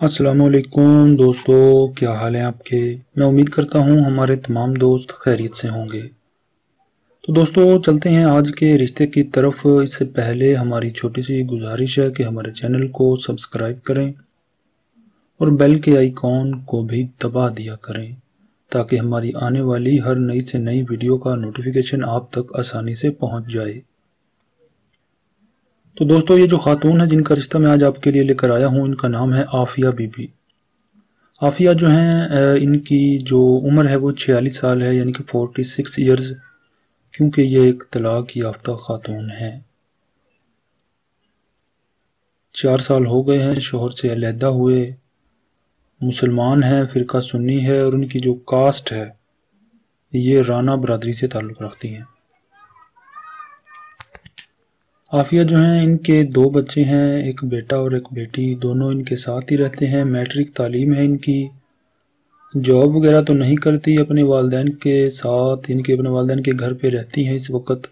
असलकुम दोस्तों, क्या हाल है आपके? मैं उम्मीद करता हूँ हमारे तमाम दोस्त खैरियत से होंगे। तो दोस्तों, चलते हैं आज के रिश्ते की तरफ़। इससे पहले हमारी छोटी सी गुजारिश है कि हमारे चैनल को सब्सक्राइब करें और बेल के आइकॉन को भी दबा दिया करें, ताकि हमारी आने वाली हर नई से नई वीडियो का नोटिफिकेशन आप तक आसानी से पहुँच जाए। तो दोस्तों, ये जो खातून है, जिनका रिश्ता मैं आज आपके लिए लेकर आया हूँ, इनका नाम है आफिया बीबी। आफिया जो हैं इनकी जो उम्र है वो छियालीस साल है, यानी कि फोर्टी सिक्स ईयर्स क्योंकि ये एक तलाक याफ्ता खातून है। चार साल हो गए हैं, शोहर से अलहदा हुए, मुसलमान हैं, फ़िरका सुन्नी है, और उनकी जो कास्ट है, ये राना बरदरी से ताल्लुक़ रखती हैं। आफिया जो हैं, इनके दो बच्चे हैं, एक बेटा और एक बेटी। दोनों इनके साथ ही रहते हैं, मैट्रिक तालीम है इनकी। जॉब वगैरह तो नहीं करती, अपने वालदेन के साथ, इनके अपने वालदेन के घर पे रहती हैं। इस वक्त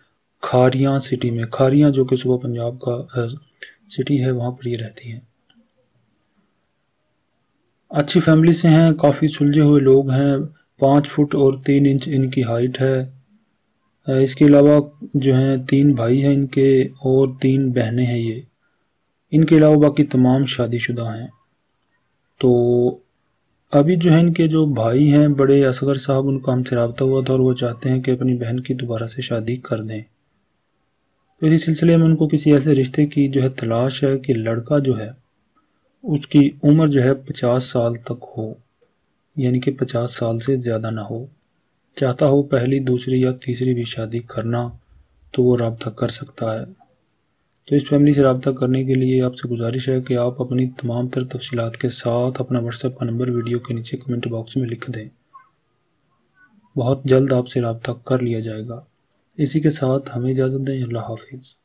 खारियाँ सिटी में, खारियाँ जो कि सुबह पंजाब का सिटी है, वहाँ पर ये रहती हैं। अच्छी फैमिली से हैं, काफ़ी सुलझे हुए लोग हैं। पाँच फुट और तीन इंच इनकी हाइट है। इसके अलावा जो हैं, तीन भाई हैं इनके और तीन बहनें हैं ये। इनके अलावा बाकी तमाम शादीशुदा हैं। तो अभी जो है इनके जो भाई हैं, बड़े असगर साहब, उनका हमसे रबता हुआ था और वो चाहते हैं कि अपनी बहन की दोबारा से शादी कर दें। तो इसी सिलसिले में उनको किसी ऐसे रिश्ते की जो है तलाश है कि लड़का जो है, उसकी उम्र जो है पचास साल तक हो, यानी कि पचास साल से ज़्यादा ना हो। चाहता हो पहली, दूसरी या तीसरी भी शादी करना तो वो रबता कर सकता है। तो इस फैमिली से रबता करने के लिए आपसे गुजारिश है कि आप अपनी तमाम तर तफसीत के साथ अपना व्हाट्सएप का नंबर वीडियो के नीचे कमेंट बॉक्स में लिख दें। बहुत जल्द आपसे रबता कर लिया जाएगा। इसी के साथ हमें इजाज़त दें। अल्लाह हाफिज़।